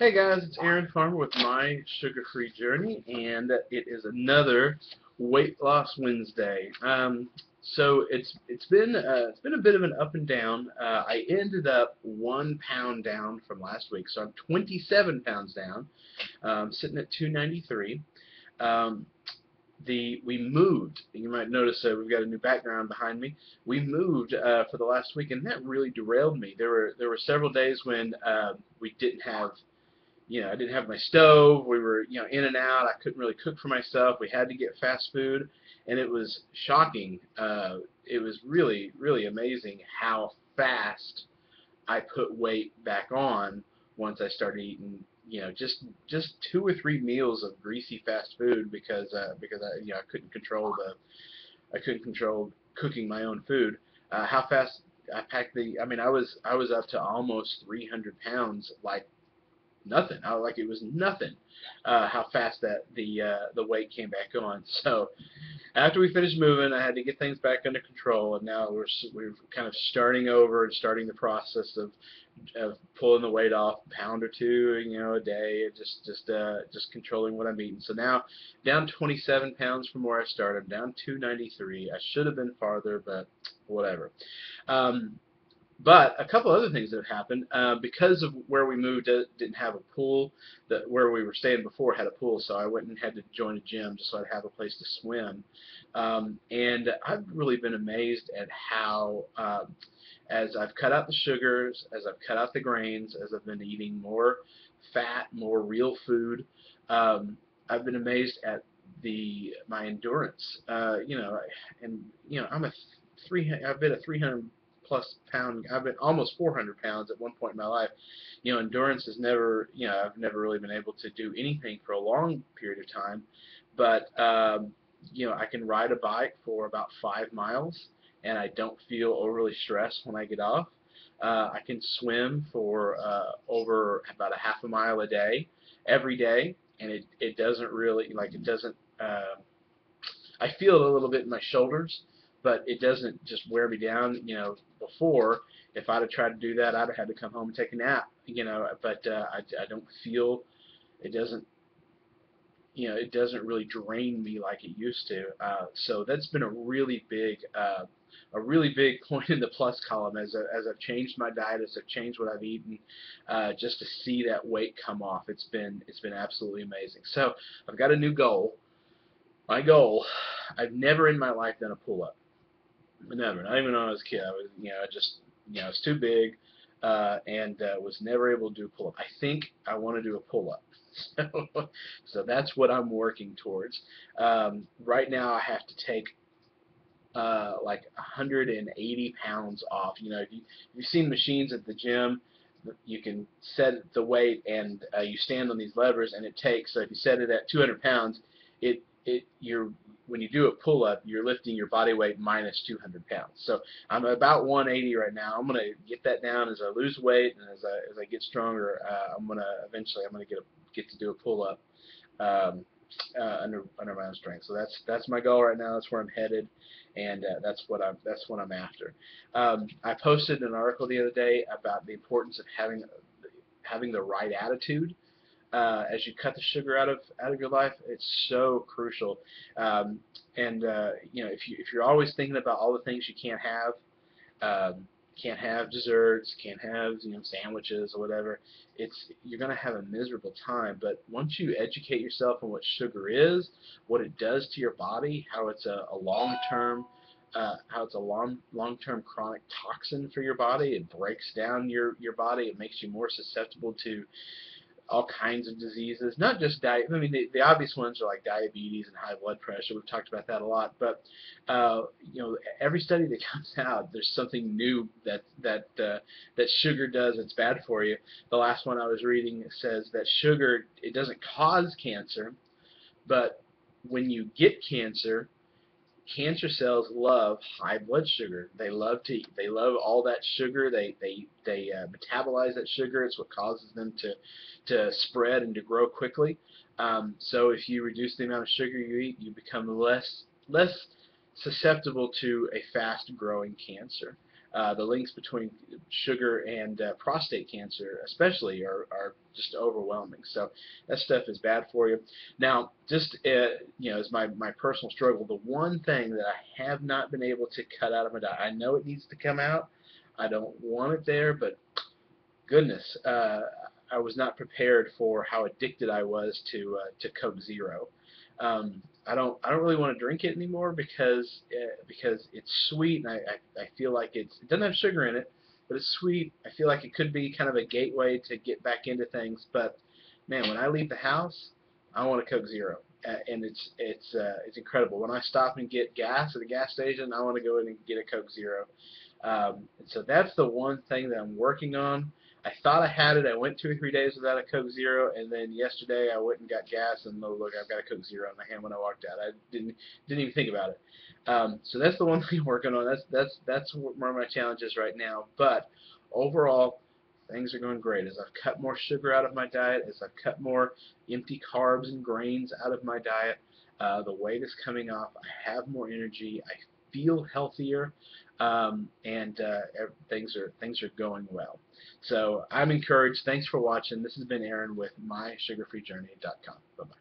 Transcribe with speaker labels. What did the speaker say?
Speaker 1: Hey guys, it's Aaron Farmer with My Sugar Free Journey, and it is another Weight Loss Wednesday. Um, so it's it's been uh, it's been a bit of an up and down. Uh, I ended up one pound down from last week, so I'm 27 pounds down, um, sitting at 293. Um, the we moved. You might notice uh, we've got a new background behind me. We moved uh, for the last week, and that really derailed me. There were there were several days when uh, we didn't have you know, I didn't have my stove. We were, you know, in and out. I couldn't really cook for myself. We had to get fast food, and it was shocking. Uh, it was really, really amazing how fast I put weight back on once I started eating, you know, just just two or three meals of greasy fast food because uh, because I, you know, I couldn't control the, I couldn't control cooking my own food. Uh, how fast I packed the, I mean, I was I was up to almost 300 pounds like nothing. I like it was nothing. Uh, how fast that the uh, the weight came back on. So after we finished moving, I had to get things back under control, and now we're we're kind of starting over and starting the process of of pulling the weight off a pound or two, you know, a day, just just uh, just controlling what I'm eating. So now down 27 pounds from where I started, down 293. I should have been farther, but whatever. Um, but a couple other things that have happened uh, because of where we moved, it didn't have a pool. That where we were staying before had a pool, so I went and had to join a gym just so I'd have a place to swim. Um, and I've really been amazed at how, uh, as I've cut out the sugars, as I've cut out the grains, as I've been eating more fat, more real food, um, I've been amazed at the my endurance. Uh, you know, and you know, I'm a three. I've been a 300 plus pound. I've been almost 400 pounds at one point in my life. You know, endurance has never, you know, I've never really been able to do anything for a long period of time. But, um, you know, I can ride a bike for about five miles and I don't feel overly stressed when I get off. Uh, I can swim for uh, over about a half a mile a day, every day, and it, it doesn't really, like, it doesn't, uh, I feel it a little bit in my shoulders, but it doesn't just wear me down. You know, before, if I'd have tried to do that, I'd have had to come home and take a nap. You know, but uh, I, I don't feel it doesn't. You know, it doesn't really drain me like it used to. Uh, so that's been a really big, uh, a really big point in the plus column as I, as I've changed my diet, as I've changed what I've eaten, uh, just to see that weight come off. It's been it's been absolutely amazing. So I've got a new goal. My goal, I've never in my life done a pull-up. Never. Not even when I was a kid. I was, you know, I just, you know, it's too big, uh, and uh, was never able to do a pull-up. I think I want to do a pull-up. So, so that's what I'm working towards. Um, right now, I have to take uh, like 180 pounds off. You know, if you, you've seen machines at the gym, you can set the weight and uh, you stand on these levers, and it takes. So if you set it at 200 pounds, it it you're when you do a pull-up, you're lifting your body weight minus 200 pounds. So I'm about 180 right now. I'm going to get that down as I lose weight and as I, as I get stronger. Uh, I'm going to eventually I'm going to get a, get to do a pull-up um, uh, under under my own strength. So that's that's my goal right now. That's where I'm headed, and uh, that's what I'm that's what I'm after. Um, I posted an article the other day about the importance of having having the right attitude uh, as you cut the sugar out of out of your life, it's so crucial. Um, and uh, you know, if you if you're always thinking about all the things you can't have, um, can't have desserts, can't have you know sandwiches or whatever, it's you're gonna have a miserable time. But once you educate yourself on what sugar is, what it does to your body, how it's a, a long-term uh, how it's a long long-term chronic toxin for your body. It breaks down your your body. It makes you more susceptible to all kinds of diseases, not just diet. I mean, the, the obvious ones are like diabetes and high blood pressure. We've talked about that a lot, but uh, you know, every study that comes out, there's something new that that uh, that sugar does that's bad for you. The last one I was reading says that sugar it doesn't cause cancer, but when you get cancer, cancer cells love high blood sugar. They love to they love all that sugar. They they they uh, metabolize that sugar. It's what causes them to to spread and to grow quickly. Um, so if you reduce the amount of sugar you eat, you become less less susceptible to a fast growing cancer. Uh, the links between sugar and uh, prostate cancer, especially, are, are just overwhelming. So that stuff is bad for you. Now, just uh, you know, as my my personal struggle, the one thing that I have not been able to cut out of my diet, I know it needs to come out. I don't want it there, but goodness, uh, I was not prepared for how addicted I was to uh, to Coke Zero. Um, I don't I don't really want to drink it anymore because uh, because it's sweet and I, I I feel like it's it doesn't have sugar in it, but it's sweet. I feel like it could be kind of a gateway to get back into things. But man, when I leave the house, I want a Coke Zero, uh, and it's it's uh, it's incredible. When I stop and get gas at a gas station, I want to go in and get a Coke Zero. Um, and so that's the one thing that I'm working on. I thought I had it. I went two or three days without a Coke Zero, and then yesterday I went and got gas, and oh look, I've got a Coke Zero in my hand when I walked out. I didn't didn't even think about it. Um, so that's the one thing I'm working on. That's that's that's where my challenge is right now. But overall, things are going great. As I've cut more sugar out of my diet, as I've cut more empty carbs and grains out of my diet, uh, the weight is coming off. I have more energy. I feel healthier, um, and uh, things are things are going well. So I'm encouraged. Thanks for watching. This has been Aaron with MySugarFreeJourney.com. Bye bye.